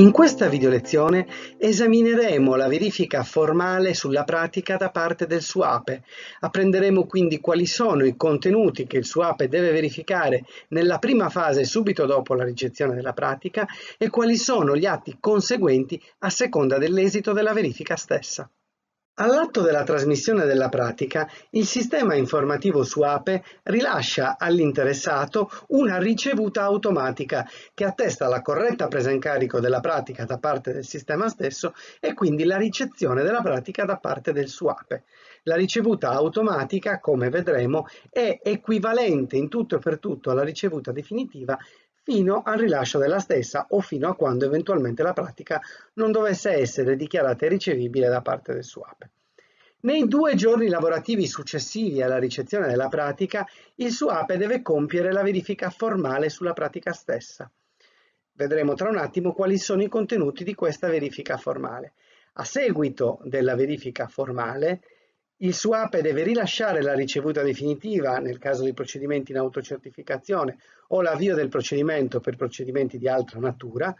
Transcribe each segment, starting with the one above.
In questa videolezione esamineremo la verifica formale sulla pratica da parte del SUAPE. Apprenderemo quindi quali sono i contenuti che il SUAPE deve verificare nella prima fase subito dopo la ricezione della pratica e quali sono gli atti conseguenti a seconda dell'esito della verifica stessa. All'atto della trasmissione della pratica, il sistema informativo SUAPE rilascia all'interessato una ricevuta automatica che attesta la corretta presa in carico della pratica da parte del sistema stesso e quindi la ricezione della pratica da parte del SUAPE. La ricevuta automatica, come vedremo, è equivalente in tutto e per tutto alla ricevuta definitiva fino al rilascio della stessa o fino a quando eventualmente la pratica non dovesse essere dichiarata ricevibile da parte del SUAPE. Nei due giorni lavorativi successivi alla ricezione della pratica, il SUAPE deve compiere la verifica formale sulla pratica stessa. Vedremo tra un attimo quali sono i contenuti di questa verifica formale. A seguito della verifica formale, il SUAPE deve rilasciare la ricevuta definitiva nel caso di procedimenti in autocertificazione o l'avvio del procedimento per procedimenti di altra natura,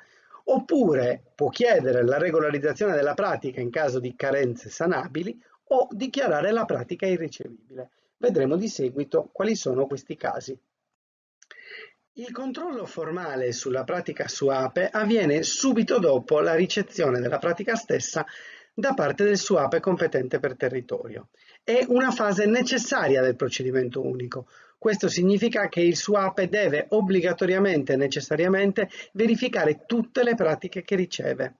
oppure può chiedere la regolarizzazione della pratica in caso di carenze sanabili o dichiarare la pratica irricevibile. Vedremo di seguito quali sono questi casi. Il controllo formale sulla pratica SUAPE avviene subito dopo la ricezione della pratica stessa da parte del SUAPE competente per territorio. È una fase necessaria del procedimento unico. Questo significa che il SUAPE deve obbligatoriamente e necessariamente verificare tutte le pratiche che riceve.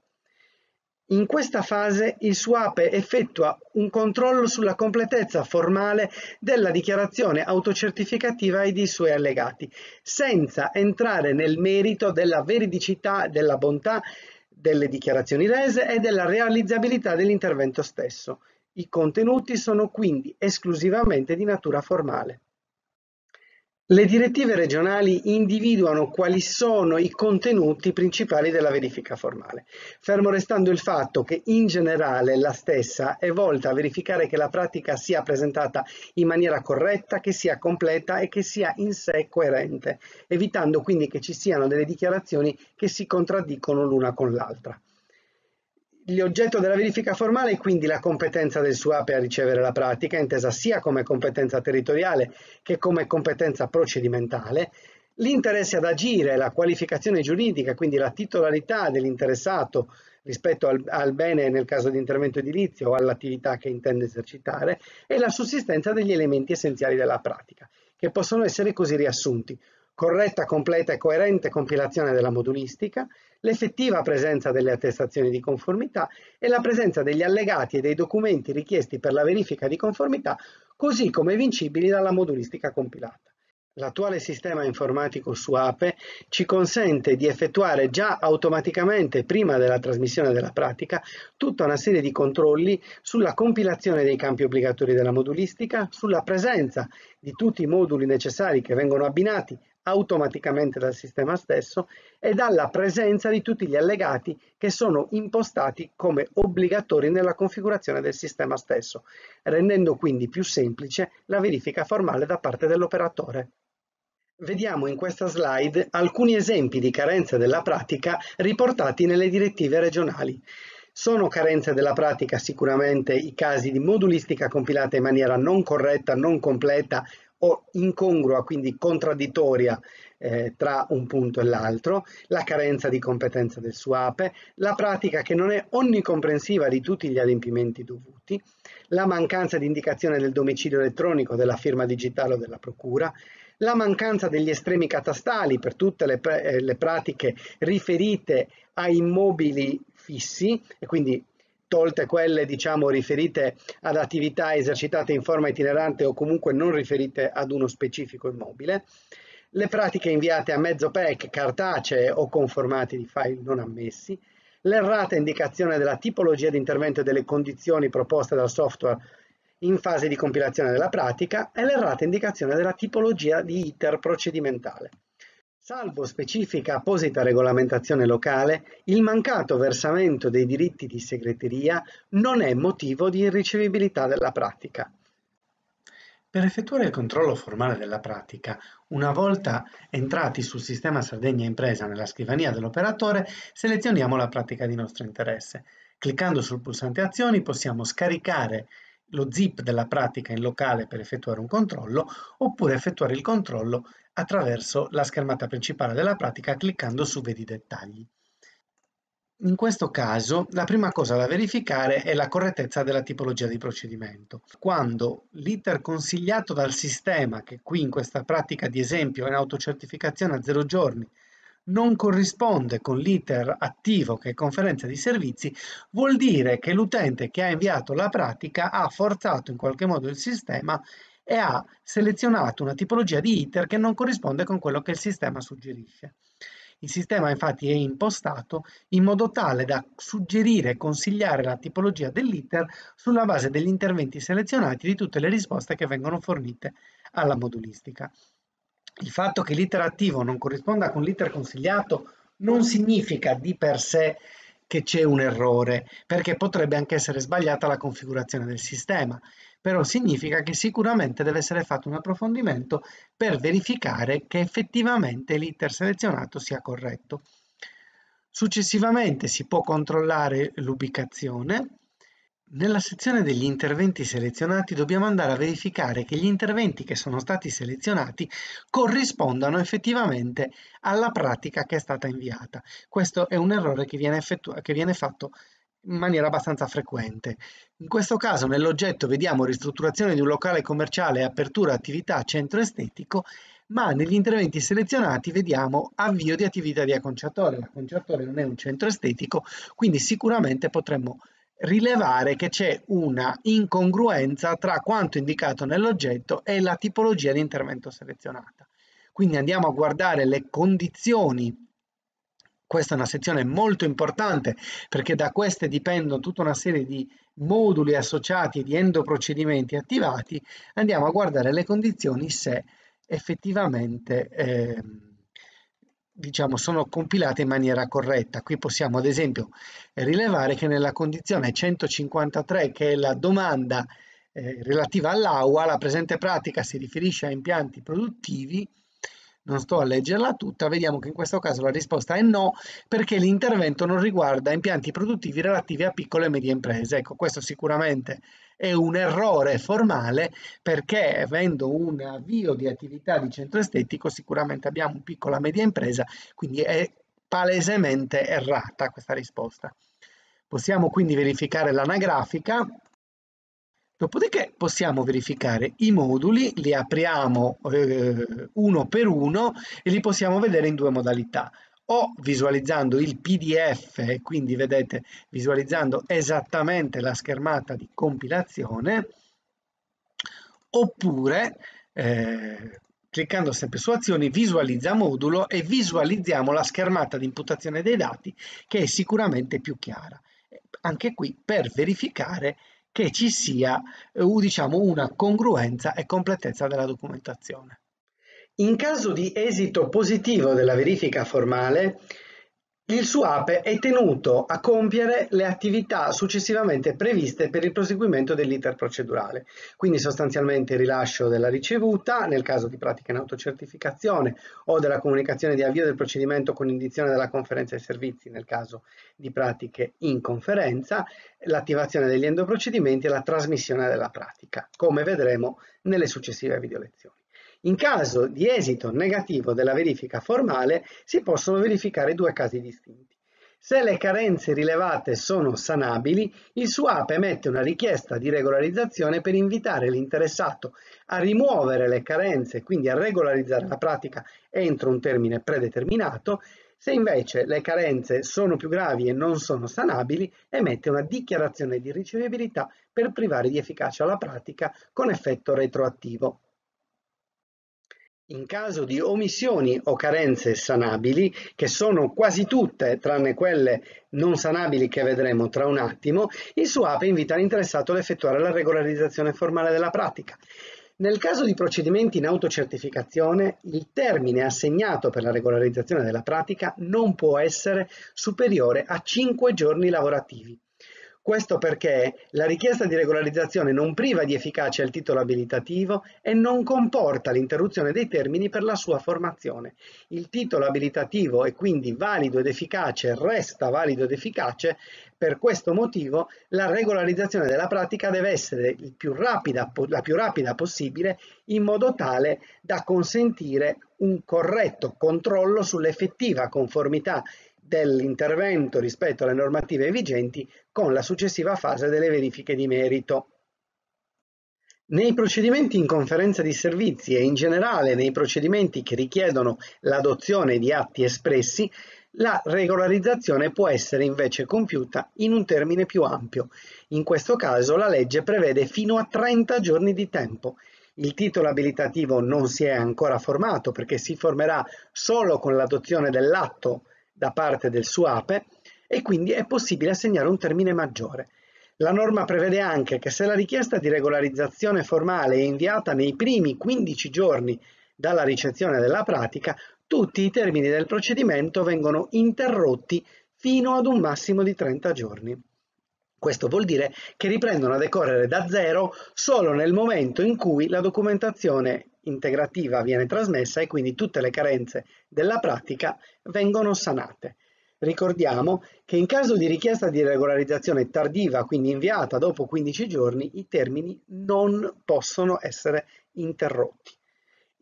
In questa fase il SUAPE effettua un controllo sulla completezza formale della dichiarazione autocertificativa e dei suoi allegati, senza entrare nel merito della veridicità, della bontà delle dichiarazioni rese e della realizzabilità dell'intervento stesso. I contenuti sono quindi esclusivamente di natura formale. Le direttive regionali individuano quali sono i contenuti principali della verifica formale, fermo restando il fatto che in generale la stessa è volta a verificare che la pratica sia presentata in maniera corretta, che sia completa e che sia in sé coerente, evitando quindi che ci siano delle dichiarazioni che si contraddicono l'una con l'altra. L'oggetto della verifica formale è quindi la competenza del SUAPE a ricevere la pratica, intesa sia come competenza territoriale che come competenza procedimentale, l'interesse ad agire, la qualificazione giuridica, quindi la titolarità dell'interessato rispetto al, al, bene nel caso di intervento edilizio o all'attività che intende esercitare e la sussistenza degli elementi essenziali della pratica, che possono essere così riassunti. Corretta, completa e coerente compilazione della modulistica, l'effettiva presenza delle attestazioni di conformità e la presenza degli allegati e dei documenti richiesti per la verifica di conformità, così come vincibili dalla modulistica compilata. L'attuale sistema informatico SUAPE ci consente di effettuare già automaticamente, prima della trasmissione della pratica, tutta una serie di controlli sulla compilazione dei campi obbligatori della modulistica, sulla presenza di tutti i moduli necessari che vengono abbinati automaticamente dal sistema stesso e dalla presenza di tutti gli allegati che sono impostati come obbligatori nella configurazione del sistema stesso, rendendo quindi più semplice la verifica formale da parte dell'operatore. Vediamo in questa slide alcuni esempi di carenze della pratica riportati nelle direttive regionali. Sono carenze della pratica sicuramente i casi di modulistica compilata in maniera non corretta, non completa o incongrua, quindi contraddittoria eh, tra un punto e l'altro, la carenza di competenza del SUAPE, la pratica che non è onnicomprensiva di tutti gli adempimenti dovuti, la mancanza di indicazione del domicilio elettronico della firma digitale o della procura, la mancanza degli estremi catastali per tutte le, eh, le pratiche riferite a immobili fissi e quindi tolte quelle diciamo riferite ad attività esercitate in forma itinerante o comunque non riferite ad uno specifico immobile, le pratiche inviate a mezzo PEC, cartacee o con formati di file non ammessi, l'errata indicazione della tipologia di intervento e delle condizioni proposte dal software in fase di compilazione della pratica e l'errata indicazione della tipologia di iter procedimentale. Salvo specifica apposita regolamentazione locale, il mancato versamento dei diritti di segreteria non è motivo di irricevibilità della pratica. Per effettuare il controllo formale della pratica, una volta entrati sul sistema Sardegna Impresa nella scrivania dell'operatore, selezioniamo la pratica di nostro interesse. Cliccando sul pulsante Azioni possiamo scaricare lo zip della pratica in locale per effettuare un controllo oppure effettuare il controllo attraverso la schermata principale della pratica cliccando su Vedi dettagli. In questo caso la prima cosa da verificare è la correttezza della tipologia di procedimento. Quando l'iter consigliato dal sistema, che qui in questa pratica di esempio è in autocertificazione a zero giorni, non corrisponde con l'iter attivo che è conferenza di servizi, vuol dire che l'utente che ha inviato la pratica ha forzato in qualche modo il sistema e ha selezionato una tipologia di iter che non corrisponde con quello che il sistema suggerisce. Il sistema infatti è impostato in modo tale da suggerire e consigliare la tipologia dell'iter sulla base degli interventi selezionati di tutte le risposte che vengono fornite alla modulistica. Il fatto che l'iter attivo non corrisponda con l'iter consigliato non significa di per sé che c'è un errore, perché potrebbe anche essere sbagliata la configurazione del sistema però significa che sicuramente deve essere fatto un approfondimento per verificare che effettivamente l'iter selezionato sia corretto. Successivamente si può controllare l'ubicazione. Nella sezione degli interventi selezionati dobbiamo andare a verificare che gli interventi che sono stati selezionati corrispondano effettivamente alla pratica che è stata inviata. Questo è un errore che viene, che viene fatto in maniera abbastanza frequente. In questo caso nell'oggetto vediamo ristrutturazione di un locale commerciale, apertura attività centro estetico, ma negli interventi selezionati vediamo avvio di attività di acconciatore. L'acconciatore non è un centro estetico, quindi sicuramente potremmo rilevare che c'è una incongruenza tra quanto indicato nell'oggetto e la tipologia di intervento selezionata. Quindi andiamo a guardare le condizioni questa è una sezione molto importante perché da queste dipendono tutta una serie di moduli associati di endoprocedimenti attivati. Andiamo a guardare le condizioni se effettivamente eh, diciamo, sono compilate in maniera corretta. Qui possiamo ad esempio rilevare che nella condizione 153 che è la domanda eh, relativa all'AUA, la presente pratica si riferisce a impianti produttivi non sto a leggerla tutta, vediamo che in questo caso la risposta è no, perché l'intervento non riguarda impianti produttivi relativi a piccole e medie imprese. Ecco, questo sicuramente è un errore formale perché avendo un avvio di attività di centro estetico sicuramente abbiamo una piccola e media impresa, quindi è palesemente errata questa risposta. Possiamo quindi verificare l'anagrafica Dopodiché possiamo verificare i moduli, li apriamo eh, uno per uno e li possiamo vedere in due modalità o visualizzando il PDF, quindi vedete visualizzando esattamente la schermata di compilazione, oppure eh, cliccando sempre su azioni visualizza modulo e visualizziamo la schermata di imputazione dei dati che è sicuramente più chiara. Anche qui per verificare che ci sia eh, diciamo, una congruenza e completezza della documentazione. In caso di esito positivo della verifica formale, il SUAPE è tenuto a compiere le attività successivamente previste per il proseguimento dell'iter procedurale, quindi sostanzialmente il rilascio della ricevuta nel caso di pratica in autocertificazione o della comunicazione di avvio del procedimento con indizione della conferenza dei servizi nel caso di pratiche in conferenza, l'attivazione degli endoprocedimenti e la trasmissione della pratica, come vedremo nelle successive video lezioni. In caso di esito negativo della verifica formale si possono verificare due casi distinti. Se le carenze rilevate sono sanabili, il SUAP emette una richiesta di regolarizzazione per invitare l'interessato a rimuovere le carenze quindi a regolarizzare la pratica entro un termine predeterminato. Se invece le carenze sono più gravi e non sono sanabili, emette una dichiarazione di ricevibilità per privare di efficacia la pratica con effetto retroattivo. In caso di omissioni o carenze sanabili, che sono quasi tutte tranne quelle non sanabili che vedremo tra un attimo, il SUAP invita l'interessato ad effettuare la regolarizzazione formale della pratica. Nel caso di procedimenti in autocertificazione, il termine assegnato per la regolarizzazione della pratica non può essere superiore a 5 giorni lavorativi. Questo perché la richiesta di regolarizzazione non priva di efficacia il titolo abilitativo e non comporta l'interruzione dei termini per la sua formazione. Il titolo abilitativo è quindi valido ed efficace, resta valido ed efficace, per questo motivo la regolarizzazione della pratica deve essere più rapida, la più rapida possibile in modo tale da consentire un corretto controllo sull'effettiva conformità dell'intervento rispetto alle normative vigenti con la successiva fase delle verifiche di merito. Nei procedimenti in conferenza di servizi e in generale nei procedimenti che richiedono l'adozione di atti espressi, la regolarizzazione può essere invece compiuta in un termine più ampio. In questo caso la legge prevede fino a 30 giorni di tempo. Il titolo abilitativo non si è ancora formato perché si formerà solo con l'adozione dell'atto da parte del SUAPE e quindi è possibile assegnare un termine maggiore. La norma prevede anche che se la richiesta di regolarizzazione formale è inviata nei primi 15 giorni dalla ricezione della pratica, tutti i termini del procedimento vengono interrotti fino ad un massimo di 30 giorni. Questo vuol dire che riprendono a decorrere da zero solo nel momento in cui la documentazione integrativa viene trasmessa e quindi tutte le carenze della pratica vengono sanate. Ricordiamo che in caso di richiesta di regolarizzazione tardiva, quindi inviata dopo 15 giorni, i termini non possono essere interrotti.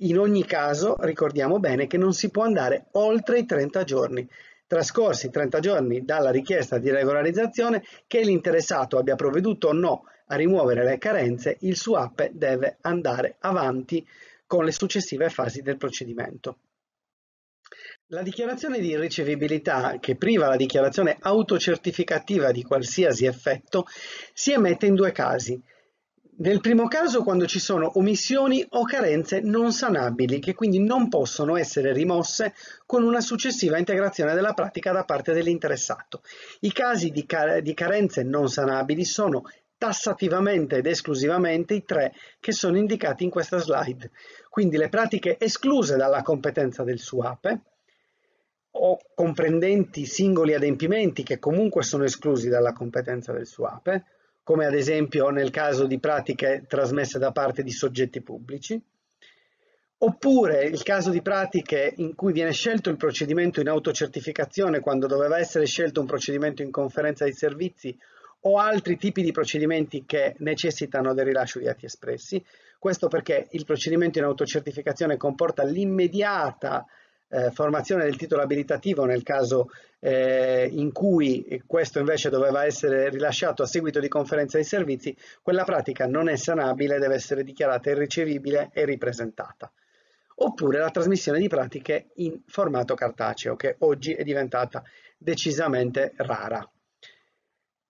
In ogni caso ricordiamo bene che non si può andare oltre i 30 giorni. Trascorsi 30 giorni dalla richiesta di regolarizzazione, che l'interessato abbia provveduto o no a rimuovere le carenze, il SUAP deve andare avanti con le successive fasi del procedimento. La dichiarazione di ricevibilità, che priva la dichiarazione autocertificativa di qualsiasi effetto, si emette in due casi. Nel primo caso quando ci sono omissioni o carenze non sanabili che quindi non possono essere rimosse con una successiva integrazione della pratica da parte dell'interessato. I casi di carenze non sanabili sono tassativamente ed esclusivamente i tre che sono indicati in questa slide. Quindi le pratiche escluse dalla competenza del SUAPE o comprendenti singoli adempimenti che comunque sono esclusi dalla competenza del SUAPE, come ad esempio nel caso di pratiche trasmesse da parte di soggetti pubblici, oppure il caso di pratiche in cui viene scelto il procedimento in autocertificazione quando doveva essere scelto un procedimento in conferenza di servizi o altri tipi di procedimenti che necessitano del rilascio di atti espressi. Questo perché il procedimento in autocertificazione comporta l'immediata eh, formazione del titolo abilitativo nel caso eh, in cui questo invece doveva essere rilasciato a seguito di conferenza di servizi, quella pratica non è sanabile, deve essere dichiarata irricevibile e ripresentata. Oppure la trasmissione di pratiche in formato cartaceo, che oggi è diventata decisamente rara.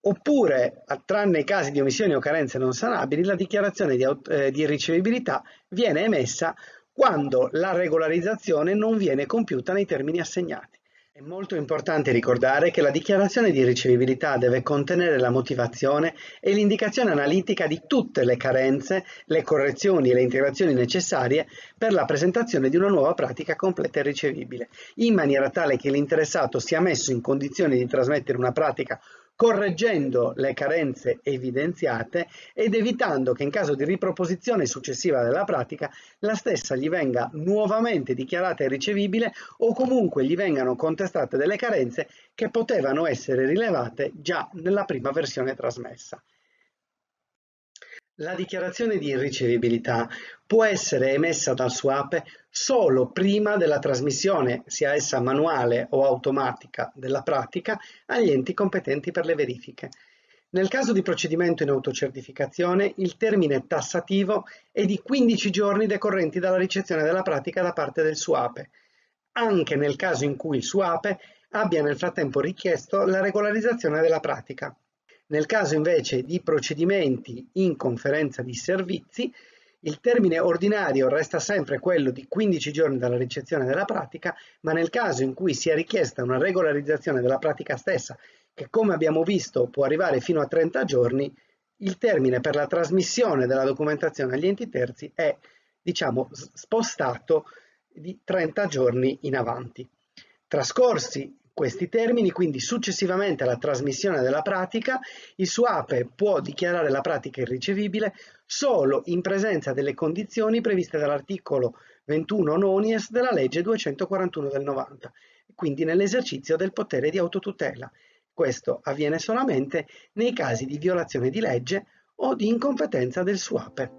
Oppure, tranne i casi di omissioni o carenze non sanabili, la dichiarazione di, eh, di ricevibilità viene emessa quando la regolarizzazione non viene compiuta nei termini assegnati. È molto importante ricordare che la dichiarazione di ricevibilità deve contenere la motivazione e l'indicazione analitica di tutte le carenze, le correzioni e le integrazioni necessarie per la presentazione di una nuova pratica completa e ricevibile, in maniera tale che l'interessato sia messo in condizione di trasmettere una pratica correggendo le carenze evidenziate ed evitando che in caso di riproposizione successiva della pratica la stessa gli venga nuovamente dichiarata irricevibile o comunque gli vengano contestate delle carenze che potevano essere rilevate già nella prima versione trasmessa. La dichiarazione di irricevibilità può essere emessa dal SUAPE solo prima della trasmissione, sia essa manuale o automatica, della pratica agli enti competenti per le verifiche. Nel caso di procedimento in autocertificazione, il termine tassativo è di 15 giorni decorrenti dalla ricezione della pratica da parte del SUAPE, anche nel caso in cui il SUAPE abbia nel frattempo richiesto la regolarizzazione della pratica. Nel caso invece di procedimenti in conferenza di servizi, il termine ordinario resta sempre quello di 15 giorni dalla ricezione della pratica, ma nel caso in cui sia richiesta una regolarizzazione della pratica stessa, che come abbiamo visto può arrivare fino a 30 giorni, il termine per la trasmissione della documentazione agli enti terzi è, diciamo, spostato di 30 giorni in avanti. Trascorsi questi termini, quindi successivamente alla trasmissione della pratica, il SUAPE può dichiarare la pratica irricevibile solo in presenza delle condizioni previste dall'articolo 21 nonies della legge 241 del 90, quindi nell'esercizio del potere di autotutela. Questo avviene solamente nei casi di violazione di legge o di incompetenza del SUAPE.